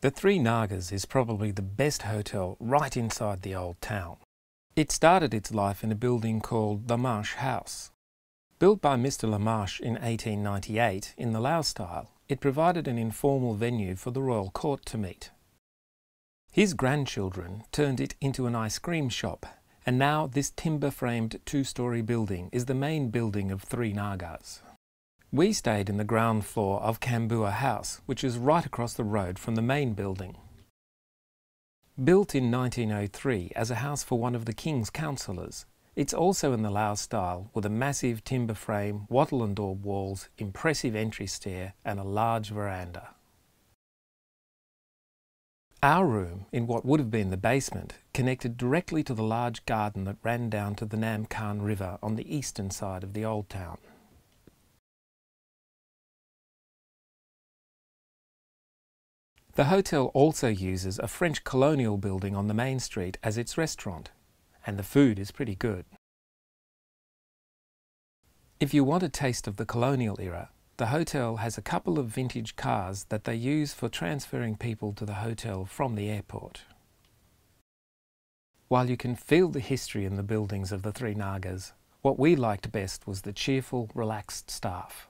The Three Nagas is probably the best hotel right inside the old town. It started its life in a building called the Marsh House. Built by Mr. LaMarche in 1898 in the Lao style, it provided an informal venue for the royal court to meet. His grandchildren turned it into an ice cream shop, and now this timber-framed two-storey building is the main building of Three Nagas. We stayed in the ground floor of Kambua House, which is right across the road from the main building. Built in 1903 as a house for one of the King's councillors, it's also in the Lao style with a massive timber frame, wattle and daub walls, impressive entry stair and a large veranda. Our room, in what would have been the basement, connected directly to the large garden that ran down to the Nam Khan River on the eastern side of the old town. The hotel also uses a French colonial building on the main street as its restaurant and the food is pretty good. If you want a taste of the colonial era, the hotel has a couple of vintage cars that they use for transferring people to the hotel from the airport. While you can feel the history in the buildings of the Three Nagas, what we liked best was the cheerful, relaxed staff.